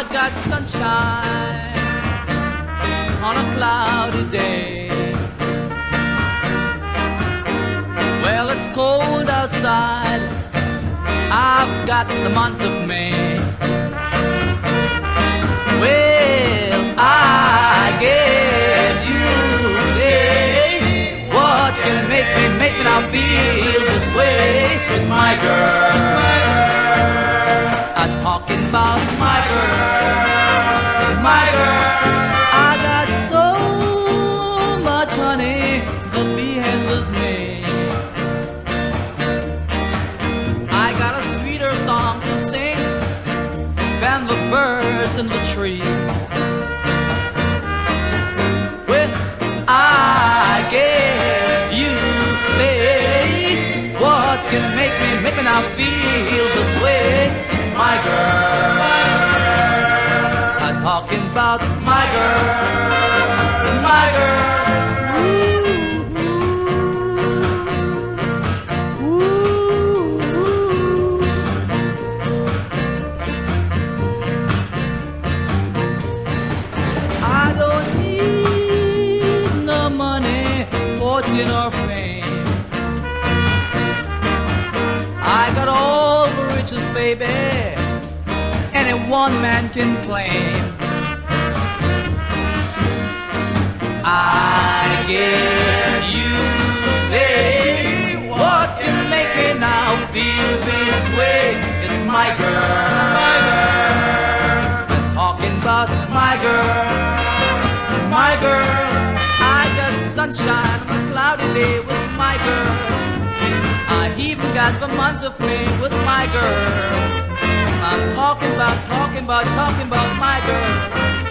I got sunshine on a cloudy day. Well, it's cold outside. I've got the month of May. Well, I guess you say what can make me make me now feel my girl, my girl. I got so much honey, the bee handles me. I got a sweeter song to sing than the birds in the tree. Well, I guess you say what can make me make me now feel talking about my girl, my girl. Ooh, ooh, ooh. I don't need no money, fortune or fame. I got all the riches, baby, any one man can claim. I guess you say what can make me now feel this way? It's my girl. My girl. I'm talking about my girl. My girl. I got sunshine on a cloudy day with my girl. I even got the month of May with my girl. I'm talking about, talking about, talking about my girl.